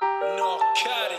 Narcotic.